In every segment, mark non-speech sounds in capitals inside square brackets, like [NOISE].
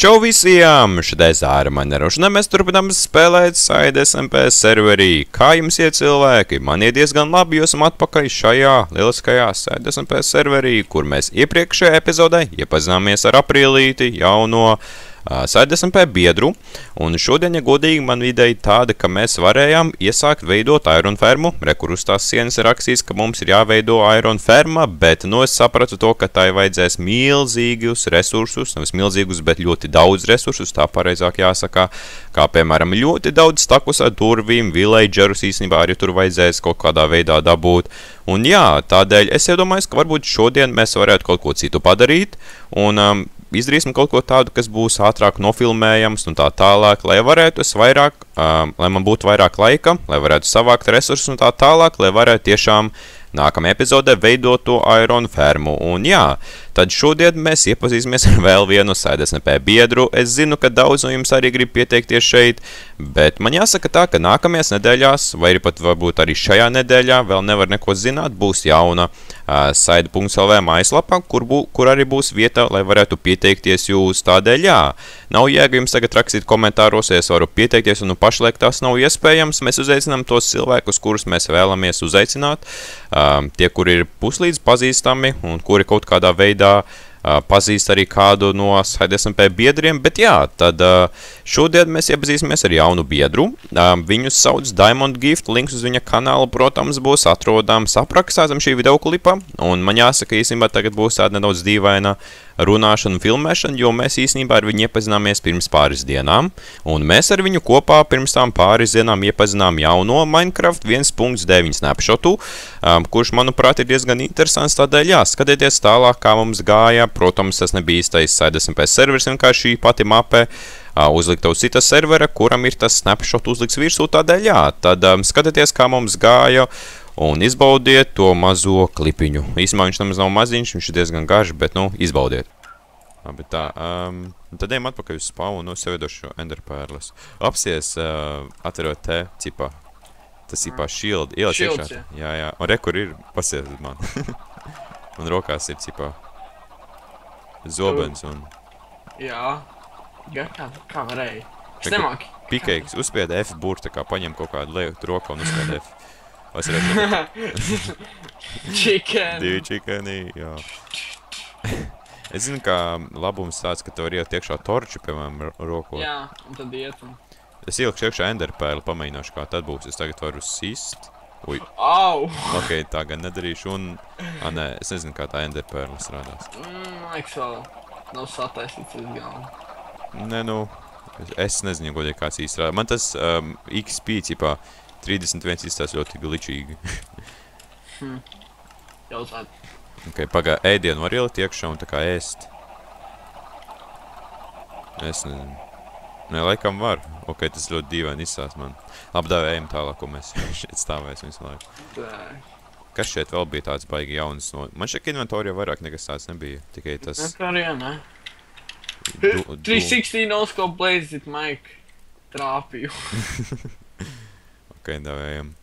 Čau visiem! Šodien Zāra man ir un mēs turpinām spēlēt Side SMP serverī. Kā jums iet cilvēki? Man iet diezgan labi, jo esam atpakaļ šajā lieliskajā Side SMP serverī, kur mēs iepriekšējā epizodē iepazināmies ar aprīlīti jauno uh, Sēdesam pie biedru, un šodien, ja godīgi, man ideja tāda, ka mēs varējām iesākt veidot Iron fermu. Rekur uz tās sienas ir rakstīts, ka mums ir jāveido Iron ferma, bet, nu, es sapratu to, ka tai vajadzēs milzīgus resursus, nevis milzīgus, bet ļoti daudz resursus, tā pareizāk jāsaka, kā, piemēram, ļoti daudz stakus ar durvīm, villagerus īstenībā arī tur vajadzēs kaut kādā veidā dabūt. Un jā, tādēļ es iedomājos, ka varbūt šodien mēs varētu kaut ko citu padarīt, un um, izdarīsim kaut ko tādu, kas būs ātrāk nofilmējams un tā tālāk, lai varētu es vairāk, um, lai man būtu vairāk laika, lai varētu savākt resursus un tā tālāk, lai varētu tiešām nākamajā epizodē veidot to Iron fermu. Un jā, tad šodien mēs iepazīsimies ar [LAUGHS] vēl vienu sēdesnepē biedru. Es zinu, ka daudz no jums arī grib pieteikties šeit, bet man jāsaka tā, ka nākamajās nedēļās, vai arī pat varbūt arī šajā nedēļā, vēl nevar neko zināt, būs jauna uh, saida.lv mājaslapa, kur, bū, kur arī būs vieta, lai varētu pieteikties jūs tādēļ jā. Nav jēga jums tagad rakstīt komentāros, ja es varu pieteikties, un nu pašlaik tas nav iespējams. Mēs uzaicinām tos cilvēkus, kurus mēs vēlamies uzaicināt. Uh, tie, kuri ir puslīdz pazīstami un kuri kaut kādā veidā pazīst arī kādu no SMP biedriem, bet jā, tad šodien mēs iepazīsimies ar jaunu biedru. Viņu sauc Diamond Gift, links uz viņa kanālu, protams, būs atrodams. Aprakstā zem šī video klipa, un man jāsaka, īstenībā tagad būs tāda nedaudz dīvaina runāšana un filmēšana, jo mēs īstenībā ar viņu iepazināmies pirms pāris dienām, un mēs ar viņu kopā pirms tām pāris dienām iepazinām jauno Minecraft 1.9 snapshotu, um, kurš, manuprāt, ir diezgan interesants, tādēļ jā, skatieties tālāk, kā mums gāja, protams, tas nebija īstais SideSMP serveris, vienkārši šī pati mape, uh, uzlikta uz cita servera, kuram ir tas snapshot uzlikts virsū, tādēļ jā, tad um, skatieties, kā mums gāja, un izbaudiet to mazo klipiņu. Īsumā viņš nemaz nav maziņš, viņš ir diezgan garš, bet, nu, izbaudiet. Labi, tā. Um, tad ejam atpakaļ uz spaunu, nu, sev iedošu enderpērles. Apsies, uh, atverot te, cipā. Tas cipā shield, ieliec iekšā. Jā, jā. Un re, kur ir, pasies man. [LAUGHS] un rokās ir cipā. Zobens un... Jā. Kā, kā varēja? Es nemāki. Pikeiks, uzspied F burtu, tā kā paņem kaut kādu lietu roku un uzspied F. Es redzu. [LAUGHS] Chicken. Divi chickeni, jā. es zinu, ka labums tāds, ka tu vari iet iekšā torči, piemēram, rokot. Jā, un tad iet un... Es ielikšu iekšā enderpēli, pamēģināšu, kā tad būs. Es tagad varu sist. Ui. Au! Ok, tā gan nedarīšu un... A, nē, es nezinu, kā tā enderpēle strādās. Mm, liekas vēl. Nav sataisīts uz galvu. Nē, nu... Es nezinu, godīgi kāds īsti strādā. Man tas um, XP, cipā, 31 izstās ļoti glitchīgi. [LAUGHS] hm. Jautāt. Ok, pagā, ēdienu var ielikt iekšā un tā kā ēst. Es nezinu. Nē, laikam var. Ok, tas ļoti dīvaini izsās man. Labi, dāvē, ejam tālāk, ko mēs [LAUGHS] šeit stāvēsim visu laiku. Kas šeit vēl bija tāds baigi jauns? No... Man šeit inventorijā vairāk nekas tāds nebija. Tikai tas... Inventorijā, ne? Du, [LAUGHS] du... 360 no-scope blaze it Mike. Trāpīju. Ok, dāvējam.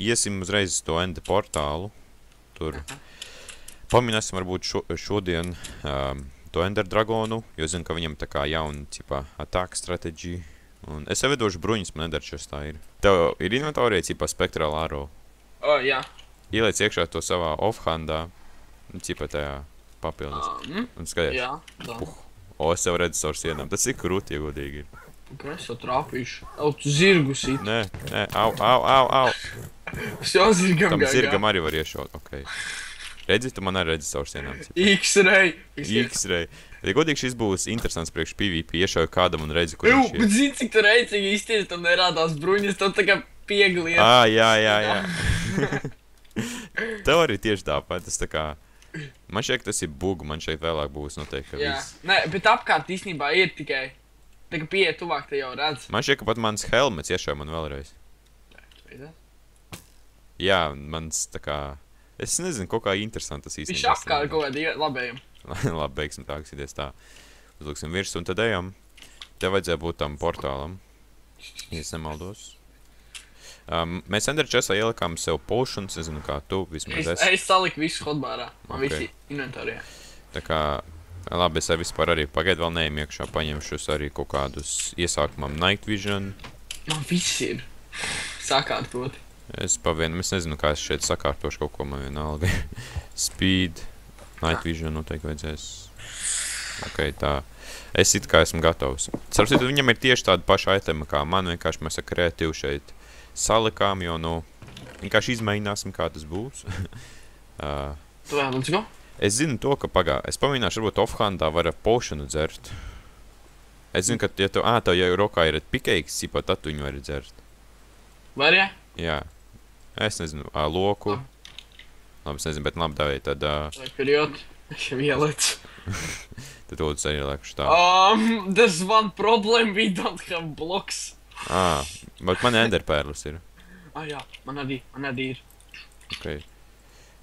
Iesim uzreiz uz to enda portālu. Tur. Paminēsim varbūt šo, šodien um, to ender dragonu, jo zinu, ka viņam tā kā jauna, cipā, attack strateģija. Un es jau vedošu bruņas, man ender šis tā ir. Tev ir inventorija, cipā, spectral arrow. O, oh, jā. Ieliec iekšā to savā offhandā, cipā tajā papildus. Um, Un skaties. jā, tā. Puh. O, es jau redzu caur sienām. Tas ir krūti, ja godīgi ir. Kā es to trāpīšu? Au, tu zirgu sit. Nē, nē, au, au, au, au. Es jau zirgam Tam gāju. zirgam arī var iešaut, ok. Redzi, tu man arī redzi caur sienām. X-ray. X-ray. Ja godīgi šis būs interesants priekš PvP, iešauju kādam un redzi, kur viņš ir. bet zini, cik tu reicīgi izties, tam nerādās bruņas, tam tā kā piegliet. Ā, jā, jā, jā. [LAUGHS] Tev arī tieši tāpat, tas tā kā... Man šeit tas ir bug, man šeit vēlāk būs noteikti, ka Jā, viss. nē, bet apkārt īstenībā ir tikai. Tā kā pieiet tuvāk, te jau redz. Man šeit, ka pat mans helmets iešauj man vēlreiz. Jā, mans tā kā... Es nezinu, kaut kā interesanti tas īstenībā. Viņš apkārt kaut kādi labējumi. [LAUGHS] Labi, beigsim tā, kas iedies tā. Uzliksim virs un tad ejam. Tev vajadzēja būt tam portālam. Ja es nemaldos. Um, mēs Ender Chessā ielikām sev potions, nezinu kā tu, vismaz Es, es. es saliku visu hotbārā. Man Ok. visi inventorijā. Tā kā Labi, es arī vispār arī pagaidu vēl neiem iekšā paņemšos arī kaut kādus iesākumam Night Vision. Man viss ir. Sakārtot. Es pavienu, es nezinu, kā es šeit sakārtošu kaut ko man vienalga. [LAUGHS] Speed, Night Vision noteikti vajadzēs. Ok, tā. Es it kā esmu gatavs. Sarpsit, viņam ir tieši tāda paša itema kā man, vienkārši mēs ar kreatīvu šeit salikām, jo, nu, vienkārši izmēģināsim, kā tas būs. [LAUGHS] uh, Tu vēl, let's go. Es zinu to, ka pagā, es pamēģināšu, varbūt offhandā var pošanu dzert. Es zinu, ka, ja tu, ā, tev jau rokā ir pikeiks, cipā, tad tu viņu vari dzert. Var, jā? Jā. Es nezinu, ā, loku. Labi, es nezinu, bet labi, davai, tad, ā, Vai period? Es jau ielicu. tad to arī lekšu tā. Um, there's one problem, we don't have blocks. Ā, bet man enderpērlis ir. Ah, jā, man arī, man arī ir. Ok.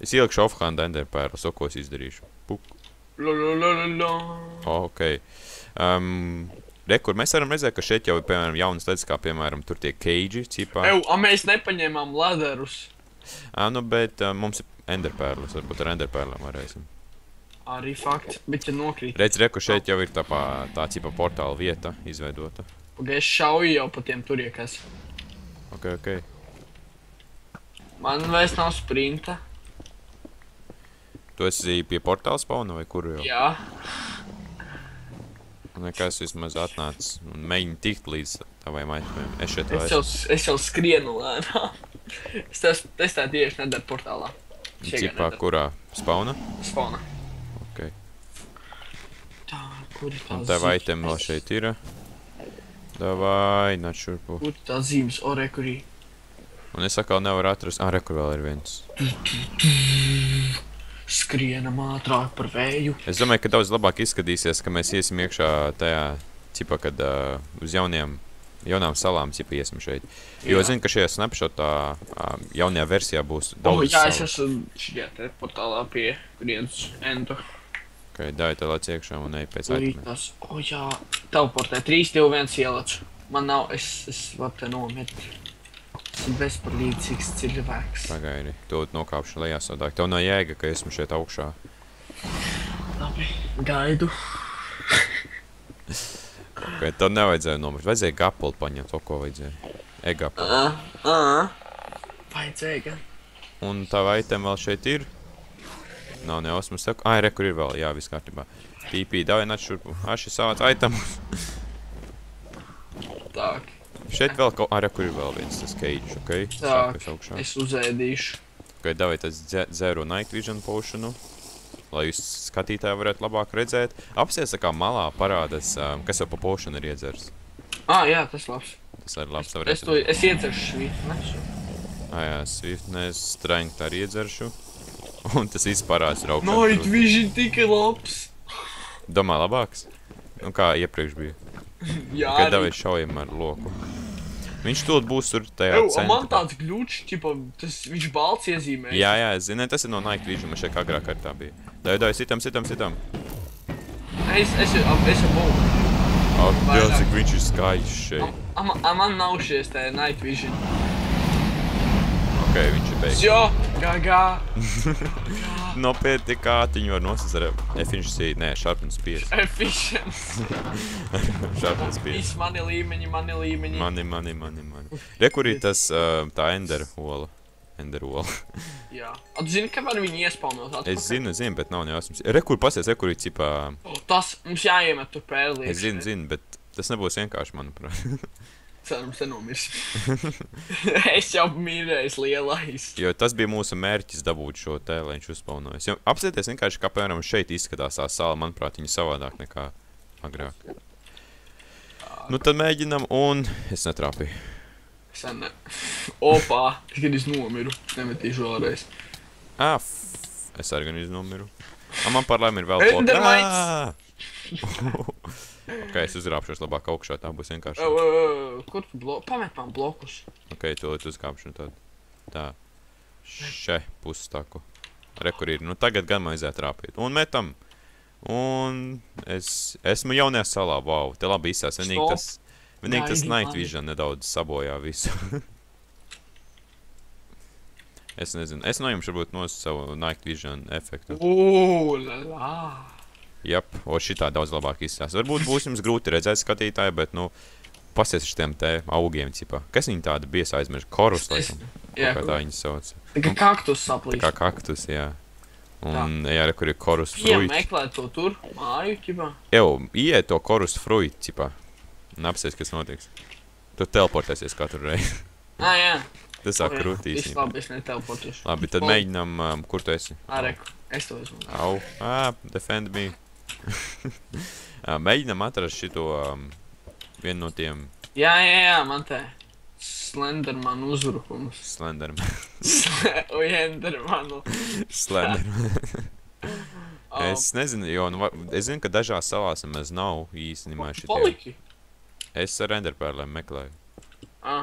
Es ielikšu offhandā enderpērlis, o, ko es izdarīšu. Puk. Ok. Um, re, kur mēs varam redzēt, ka šeit jau ir, piemēram, jaunas lietas, kā, piemēram, tur tie keidži, cipā. Ew, a mēs nepaņēmām laderus. Ā, nu, bet uh, mums ir enderpērlis, varbūt ar enderpērlēm varēsim. Arī fakts, bet ja nokrīt. Redz, re, ka šeit jau ir tā, pā, tā cipa portāla vieta izveidota. Pagaid, es šauju jau pa tiem turiekas. Ok, ok. Man vairs nav sprinta. Tu esi pie portāla spauna vai kur jau? Jā. Nekas vismaz atnāc un mēģini tikt līdz tavai maitamiem. Es šeit Es vairs. jau, es jau skrienu lēnām. [LAUGHS] es, tas, es tā tieši nedaru portālā. Cipā, kurā spauna? Spawna. Ok. Tā, kur ir tā Un tev item vēl šeit ir. Davai, nāc šurpu. Kur tā zīmes? O, re, kur ir. Un es atkal nevaru atrast. Ā, re, kur vēl ir viens. [TSK] Skrienam ātrāk par vēju. Es domāju, ka daudz labāk izskatīsies, ka mēs iesim iekšā tajā, cipā, kad uh, uz jauniem, jaunām salām, cipā, iesim šeit. Jo Jā. es zinu, ka šajā snapshotā uh, jaunajā versijā būs O, daudz jā, es salu. esmu šajā te portālā pie kurienes endu. Ok, dāj tā lec iekšā un ej pēc tas, o jā, teleportē 3, 2, 1 ielaču. Man nav, es, es varu te nomirt. Bezpalīdzīgs cilvēks. Pagaidi, to nokāpšu lejā sadāk. Tev nav jēga, ka esmu šeit augšā. Labi, gaidu. Ok, tev nevajadzēja nomirt. Vajadzēja gapuli paņemt, to ko vajadzēja. Egapuli. Ā, ā. Vajadzēja gan. Un tā item vēl šeit ir. Nav neosmas tev. Ai, re, kur ir vēl. Jā, viss kārtībā. TP, davai nāc šurpu. Ā, šis savāc itemus. Šeit vēl kaut kā, kur ir vēl viens tas cage, ok? Sākas augšā. Es uzēdīšu. Ok, davai tas zero night vision potionu. Lai jūs skatītāji varētu labāk redzēt. Apsies tā kā malā parādas, um, kas jau pa potionu ir iedzers. Ā, jā, tas labs. Tas arī labs. tev Es redzēt. to, es iedzeršu nesu. Ā, jā, swiftness, strength arī iedzeršu. [LAUGHS] Un tas viss parāds ir augšā. Night tur. Vision tik labs. Domā labāks? Nu kā iepriekš bija. [LAUGHS] Jā, Kad arī. davai šaujam ar loku. Viņš tur būs tur tajā Ew, a man centrā. tāds gļučs, ķipa, tas viņš balts iezīmē. Jā, jā, es zinu, tas ir no Night Vision, man šeit kā agrāk ar tā bija. Dai, dai, sitam, sitam, sitam. Es, es, jau- es jau būtu. Ak. Dievs, cik viņš ir skaists šeit. A, a, a man nav šies te Night Vision. Ok, viņš ir beigas. Jo, gagā. [LAUGHS] Nopietni kātiņu var nosist ar efficiency, nē, sharpness [LAUGHS] 5. Efficiency. [LAUGHS] Sharpness 5. Viss mani līmeņi, mani līmeņi. Mani, mani, mani, mani. Re, kur ir tas, uh, tā ender ola. Ender ola. [LAUGHS] Jā. A, tu zini, ka var viņu iespaunot atpakaļ? Es zinu, zinu, bet nav nejausmas. Re, kur pasies, re, kur ir cipā. Tas mums jāiemet tur pērlī. Es zinu, zinu, bet tas nebūs vienkārši, manuprāt. Cerams, te nomirs. [LAUGHS] [LAUGHS] es jau mīlēju lielais. Jo tas bija mūsu mērķis dabūt šo lai viņš uzspaunojas. Apsieties vienkārši, kā piemēram šeit izskatās tā sala, manuprāt, viņa savādāk nekā agrāk. Nu tad mēģinam, un es netrāpīju. Sen ne. Opā, es nomiru. Nemetīšu vēlreiz. Ā, f- es arī gan iznomiru. A, man par laimi ir vēl Endermites! [LAUGHS] [LAUGHS] Ok, es uzrāpšos labāk augšā, tā būs vienkārši. Ew, ew, ew, Kur tu blo... Pamet man blokus. Ok, to uzkāpšu tad. Tā. Še, pusstaku. Re, kur ir. Nu tagad gan man vajadzētu trāpīt. Un metam. Un es esmu jaunajā salā, wow. Te labi izsās. Vienīgi tas, vienīgi tas night vision nedaudz sabojā visu. [LAUGHS] es nezinu. Es no jums varbūt nosu savu night vision efektu. Ooh, la la. Jā, šitā daudz labāk izskatās. Varbūt būs jums grūti redzēt skatītāji, bet, nu, pasies uz tiem te augiem, cipā. Kas viņi tādi bies aizmirst? Korus, laikam. Jā, Kā tā viņi sauc. tā kā kaktus Tā saplīst. kā kaktus, jā. Un, jā, re, kur ir korus fruit. meklēt to tur, māju, ķipā. Jau, iet to korus fruit, cipā. Un apsies, kas notiks. Tu teleportēsies katru reizi. Ā, [LAUGHS] jā. Tas sāk O, jā. krūtīs. Viss labi, es netelpotīšu. Labi, tad Labi. mēģinām, um, kur tu esi? Ā, reku, es to esmu. Au, ah, defend me. [LAUGHS] Ā, mēģinām atrast šito um, vienu no tiem Jā, jā, jā, man te. Slenderman uzbrukums. slenderiem. [LAUGHS] Slendermanu. Slenderiem. Oh, [LAUGHS] Es nezinu, jo nu, es zinu, ka dažās salās nemaz nav īstenībā šitie. Poliki. Es ar renderpērlēm meklēju. Ā.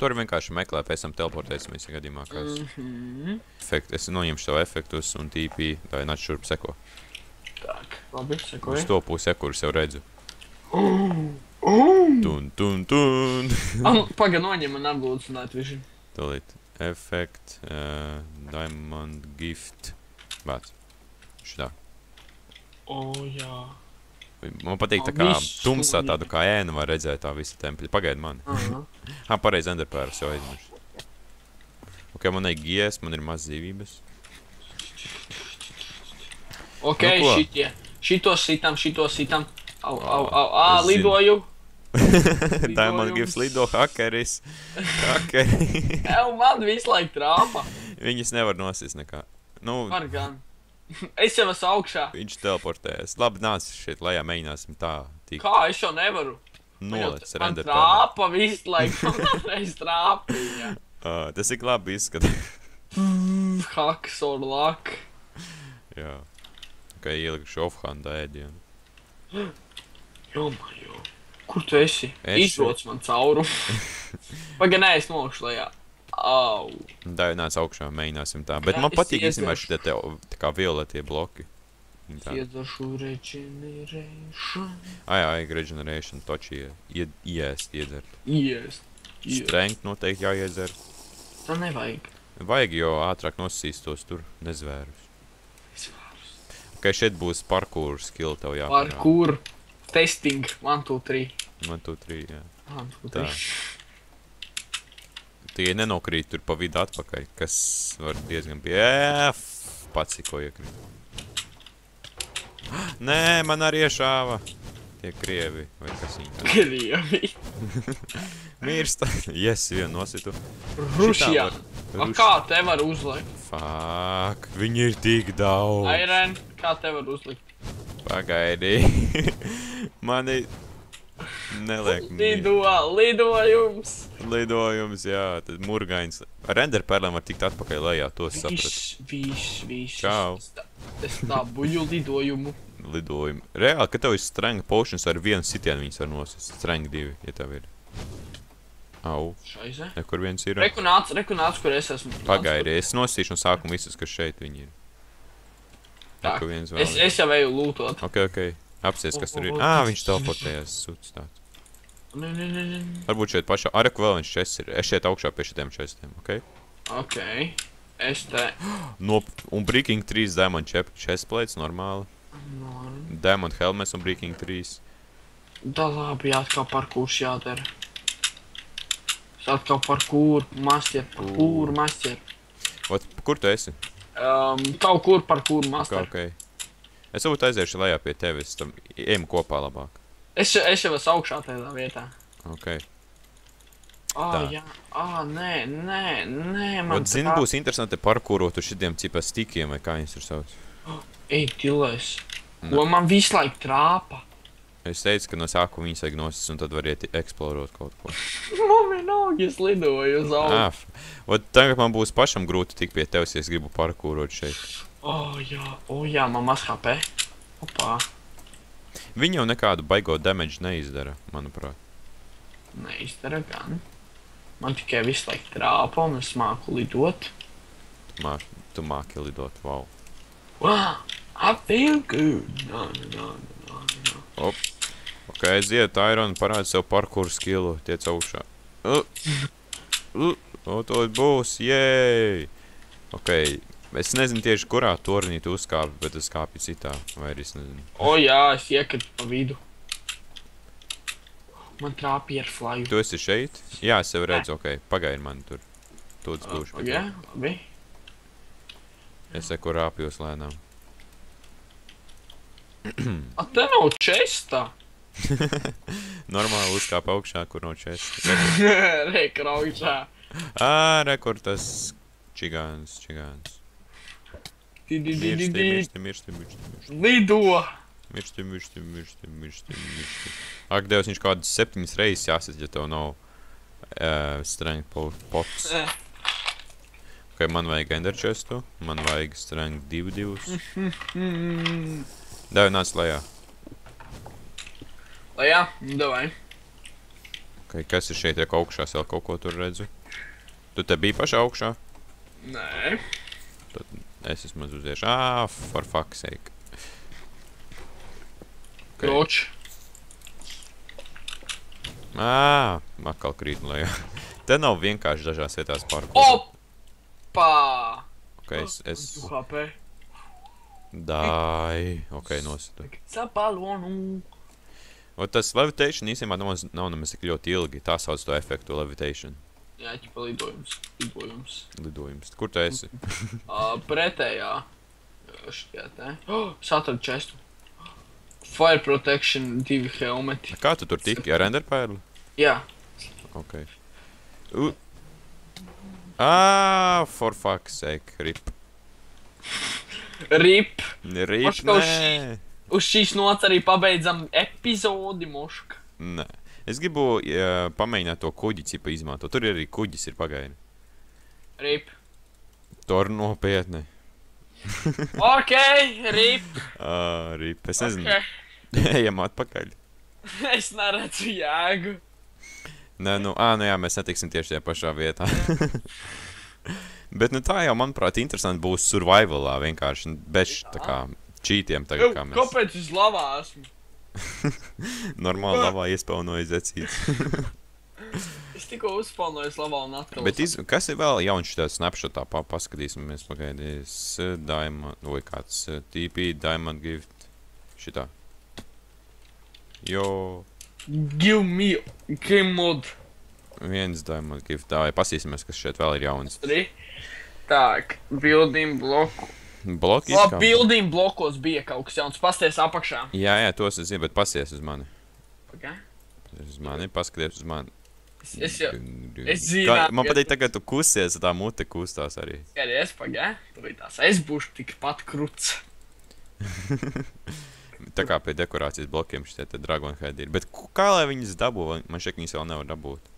Tur vienkārši meklē, pēc tam teleportēsimies, ja gadījumā kāds Mhm. efekt. Es noņemšu savu efektus un TP, ir nāc šurp seko. Tak, labi, Uz sekoju. to pusi, kurus jau redzu. Oh! [GASPS] Tun, tun, tun. [LAUGHS] Paga noņem man apgūdus un atviži. Tūlīt. Efekt, uh, diamond gift. Bāc. Šitā. O, jā. Man patīk tā kā tumsā tādu kā ēnu var redzēt tā visa tempļa. Pagaid man. Aha. [LAUGHS] Ā, pareizi enderpērs jau aizmirst. Ok, man ir gies, man ir maz dzīvības. Ok, Nu ko? šitie. Šito sitam, šito sitam. Au, au, au, ā, es lidoju. [LAUGHS] Diamond gift lido hakeris. Hakeri. [LAUGHS] Ew, man visu laiku trāpa. Viņas nevar nosist nekā. Nu, Var gan. [LAUGHS] Es jau esmu augšā. viņš teleportējas. Labi, nāc šeit lejā, mēģināsim tā. Tik Kā es jau nevaru? nolec Man renderpērs. trāpa visu laiku. Man reiz trāpīja. Uh, tas ir labi izskatās. Haks or luck. Jā. Kā ielikšu offhand ēdienu. [GASPS] Jomajo. Kur tu esi? Es Izroc man caurumu. [LAUGHS] Pagaid, nē, es nokšu lejā. Au. Nāc augšā, mēģināsim tā. Bet Jā, man patīk īstenībā šitie te tā kā violetie bloki. Iedzašu regeneration. Ai, ai, regeneration, toči ie- iest, iedzert. Yes. yes. Strength noteikti jāiedzer. Tā nevajag. Vajag, jo ātrāk nosīs tos tur nezvērus. Ok, šeit būs parkour skill tev jāparāda. Parkour. Testing. 1, 2, 3. Man tu trī, jā. 1, 2, Tā. 3. Tie nenokrīt tur pa vidu atpakaļ, kas var diezgan pie... F- Pats ko iekrīt. [GASPS] Nē, man arī iešāva. Tie krievi, vai kas viņi tā. Krievi. [LAUGHS] Mirst. [LAUGHS] Yes, vienu nositu. Rusijā. var- A Ruš- kā te var uzlikt? Fuck, viņi ir tik daudz. Airen, kā te var uzlikt? Pagaidi. [LAUGHS] Mani neliek mierā. Lido, lidojums. lidojums, jā, tad murgains. Ar renderpērlēm var tikt atpakaļ lejā, to es sapratu. Viss, viss, viss. Čau. Es tā- dabūju lidojumu. Lidojumu. Reāli, ka tev ir strength potions ar vienu sitienu viņas var nosist. Strength divi, ja tev ir. Au, Šaize. nekur viens ir. Reku nāc, reku nāc, kur es esmu. Pagaidi, es nosīšu no sākuma visus, kas šeit viņi ir. Tā. Nekur viens vēl. Es, es jau eju lūtot. Ok, ok. Apsies, kas tur ir. Ā, viņš teleportējās. Suts tāds. Nē, nē, nē, nē. Varbūt šeit pašā. Arī vēl viens čests ir. Es šeit augšā pie šitiem čestiem, ok? Ok. Es te. [GASPS] No, un Breaking 3 Diamond chestplates normāli. No, Diamond helmets un Breaking 3. da labi, atkal par kurs jādara. Atkal par kūru, master, par kūru, master. Ot, kur tu esi? Um, kaut kur par kūru, Kā, master. ok. Es varbūt aiziešu lejā pie tevis, tam ejam kopā labāk. Es, es jau esmu augšā tādā vietā. Ok. Ah, Tā. jā. Ah, nē, nē, nē, man Ot, zini, būs interesanti parkurot uz šitiem cipa stikiem, vai kā viņus tur sauc. [GASPS] Ej, tilēs. Ko man visu laiku trāpa? Es teicu, ka no sākuma viņas vajag nosist, un tad var iet eksplorot kaut ko. [LAUGHS] Man vienalga, es lidoju uz augšu. Ah, ot, tagad man būs pašam grūti tikt pie tevis, ja es gribu parkurot šeit. Oh, jā, oh, jā, man maz HP. Opā, Viņi jau nekādu baigo damage neizdara, manuprāt. neizdara gan. Man tikai visu laiku trāpa un es māku lidot. Tu, mā, tu māki lidot, wow. Wow, I feel good. No, no, no, no, no. Ok, aiziet, Iron, parādi sev parkour skillu, tiec augšā. Uh, uh, o, to būs, jēj! Ok, Es nezinu tieši kurā tornī tu uzkāpi, bet es kāpu citā. Vai arī es nezinu. O jā, es iekatu pa vidu. Man trāpīja ar flaju. Tu esi šeit? Jā, es sev redzu, ok. Pagaidi man tur. Tūdz būšu. Jā, labi. Es seku rāpjos lēnām. A, te nav česta. [LAUGHS] Normāli uzkāp augšā, kur no čest. [LAUGHS] Rekraučā. Ā, rekord tas čigāns, čigāns. Mirsti, mirsti, mirsti, mirsti. Lido. Mirsti, mirsti, mirsti, mirsti, mirsti. Ak, Dievs, viņš kādas septiņas reizes jāsat, ja tev nav uh, strength po- pots. Ok, man vajag ender chestu, man vajag strength divu divus. Mm. Dēvi nāc lejā. Lai jā, nu davai. Ok, kas ir šeit, ja kaut augšā vēl kaut ko tur redzu? Tu te biji pašā augšā? Nē. Es esmu uziešu. Ā, for fuck's sake. Ok. Kroč. Ā, atkal krīt lejā. [LAUGHS] Te nav vienkārši dažās vietās parkour. Opa! Ok, es, es Tu HP. dāju. Ok, nosatu. Sapalonu. O tas levitation īstenībā nav, nav nemaz tik ļoti ilgi. Tā sauc to efektu levitation. Jā, ķipa lidojums. Lidojums. Lidojums. Kur tu esi? Uh, [LAUGHS] pretējā. Šķiet, ne? Oh, es atradu čestu. Fire protection, divi helmeti. Kā tu tur tiki? Ar enderpērli? Jā. Ok. U... Ā, for fuck's sake. Rip. Rip. Rip, nē. Uz šīs nots arī pabeidzam epizodi, moška. Nē. Es gribu uh, pamēģināt to kuģi izmantot. Tur arī kuģis ir pagaidi. Rip. Tur nopietni. [LAUGHS] Ok, rip. Uh, rip. Es nezinu. Ok. [LAUGHS] Ejam atpakaļ. [LAUGHS] Es neredzu jēgu. Nē, nu, ā, nu jā, mēs netiksim tieši tajā pašā vietā. Bet nu, tā jau, manuprāt, interesanti būs survivalā vienkārši bez tā kā čītiem tagad, kā mēs Kāpēc es lavā esmu? [LAUGHS] normāli lavā iespaunojas zecīts. [LAUGHS] Es tikko uzspēlēju lavā un atkal. Bet iz, kas ir vēl jauns šitā snapshotā, pa, paskatīsimies pagaidīs. eh, Diamond, vai kāds eh, TP, Diamond Gift, šitā. Jo, Give me game mod. viens Diamond Gift, tā, pasīsimies, kas šeit vēl ir jauns. Arī. Tā, building bloku. Bloki Labi, building blokos bija kaut kas jauns. Pasties apakšā. Jā, jā, tos es zinu, bet pasies uz mani. Okay. Uz mani, paskaties uz mani. Es, es jau es zināju, Man patīk, tagad tu kusies, tā mute kustās arī. skaties, pagaidi. Tūlītās es būšu tikpat kruts. [LAUGHS] Tā kā pie dekorācijas blokiem šie te dragonheadi ir. Bet kā lai viņas dabū? Man šeit viņas vēl nevar dabūt.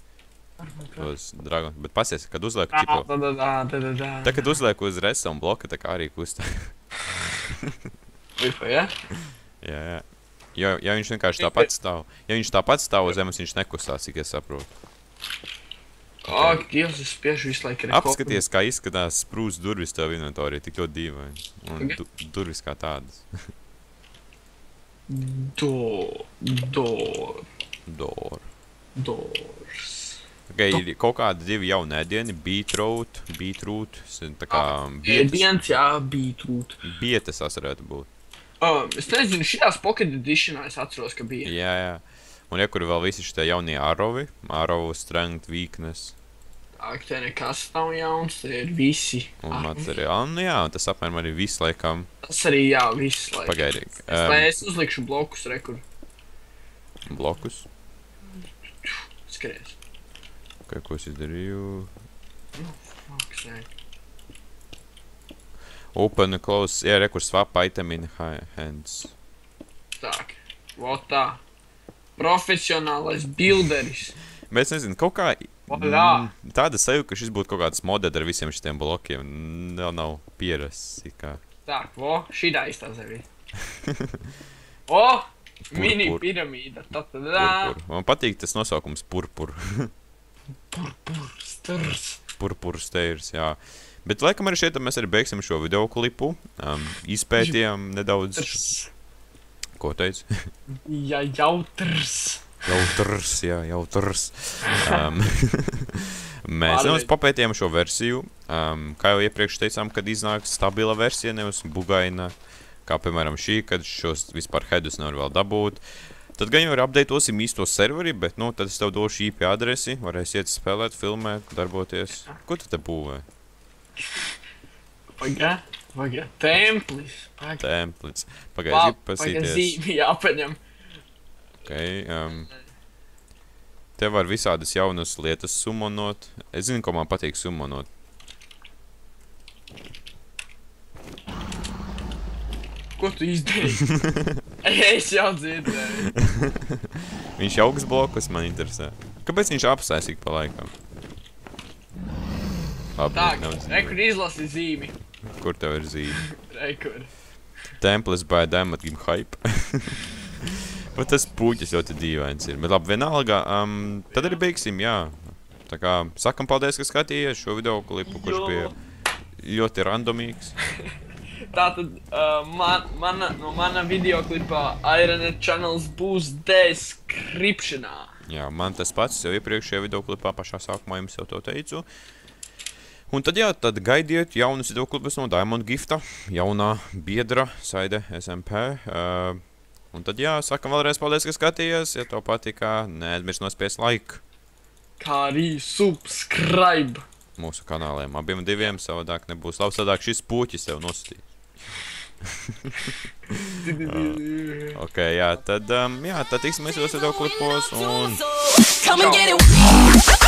Tos dragon... Bet pasies, kad uzlieku ķipo. tā, tā, tā, tā, tā. Tā, kad uzlieku uz resa un bloka, tā kā arī kustā. Vipa, ja? jā, jā. Jo, ja viņš vienkārši tāpat stāv, ja viņš tāpat stāv uz zemes, viņš nekustās, cik es saprotu. Ak, Dievs, es spiežu visu laiku rekordu. Apskaties, kā izskatās sprūst durvis tev inventorī, tik ļoti dīvaini. Un du durvis kā tādas. Do, [LAUGHS] do, Dor. doors. Okay, ir kaut kādi divi jauni ēdieni, beetroot, beetroot, tā kā bietas, Ēdiens, jā, beetroot. bietas tas varētu būt. Um, es nezinu, šitās Pocket Editionā es atceros, ka bija. Jā, jā. Un ja kur vēl visi šitie jaunie arovi, arovu strength, weakness Tā, ka te nekas nav jauns, te ir visi. un Ah, materiāli. Nu jā, un tas apmēram arī viss laikam Tas arī, jā, viss laiks. pagaidi. Es, lai Um, es uzlikšu blokus, rekur. blokus. Skries. Izdarīju? Maksē. Open, close, jā, rekur swap item in ha- hands. Tā, vot tā. Profesionālais builderis. [LAUGHS] Bet es nezinu, kaut kā Voilà. tāda sajūta, ka šis būtu kaut kāds modelis ar visiem šiem blokiem. Nav pierasts. it kā. Tā, vo, šī tā iztā zemi. [LAUGHS] O, mini piramīda. Man patīk tas nosaukums purpur. [LAUGHS] Pur, pur, sturs. Purpur stairs, jā. Bet laikam arī šeit mēs arī beigsim šo video klipu. Um, izpētījām nedaudz, ko teicu. [LAUGHS] Ja, jautrs. Jautrs, jā, jautrs. Um, [LAUGHS] Mēs nedaudz papētījām šo versiju. Um, kā jau iepriekš teicām, kad iznāks stabila versija, nevis bugaina, kā piemēram šī, kad šos vispār headus nevar vēl dabūt. Tad gan jau ir apdeitosim īsto serveri, bet nu, tad es tev došu IP adresi, varēsi iet spēlēt, filmēt, darboties. Ko tu te būvē? Pagā, pagā, templis. Pagā. Pagaidzi, pagā, pasīties. zīmi [LAUGHS] jāpaņem. Okay, um, tev var visādas jaunas lietas summonot. Es zinu, ko man patīk summonot. Ko tu izdarīji? es jau dzirdēju. [LAUGHS] Viņš augsts blokus man interesē. Kāpēc viņš apsēsīja pa laikam? Labi, Tā, rekur izlasi zīmi. kur tev ir zīme? [LAUGHS] Rekur. Templis by Diamond Game Hype. [LAUGHS] Bet tas puķis ļoti dīvains ir. Bet labi, vienalga, um, tad arī beigsim, jā. Tā kā sakam paldies, ka skatījāties šo video klipu, kurš Jo. bija ļoti randomīgs. Tātad uh, man, mana, no mana videoklipā Ironet Channels būs deskripšanā. Jā, man tas pats jau iepriekšējā video klipā pašā sākumā jums jau to teicu. Un tad, jā, tad gaidiet jaunus video klipus no Diamond Gifta, jaunā biedra, Saide SMP. Uh, un tad, jā, sakam vēlreiz paldies, ka skatījāties. Ja tev patika, neaizmirst nospiest like Kā arī subscribe. mūsu kanāliem. Abiem diviem savādāk nebūs labi. Savādāk šis puķis tev nositīs. [LAUGHS] Ok, jā, tad, um, jā, tad tiksimies jau video klipos un... It.